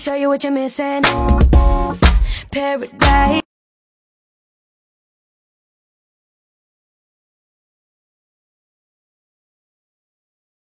show you what you're missing. Paradise